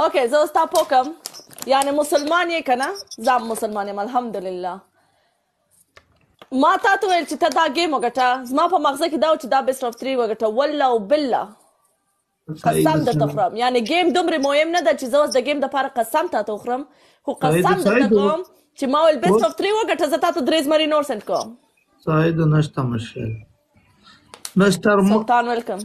اوکې زه اوس تا پوه کړم یعنې مسلمان یې که نه زه هم مسلمان یم الحمدلله ما تا ته ویل چې ته دا ګیم وګټه زما په مغزه کې دا و چې دا بیسټ اف تری وګټه والله او بالله قسم درته خورم یعنې ګیم دومره مهم نه ده چې زه اوس د ګیم دپاره قسم تا ته وخورم خو قسم درته کوم چې ما ویل بیسټ اف تری وګټه زه تا ته درې زمري نور سنډ کوم سعید نشته مشکل نشته سلطان ویلکم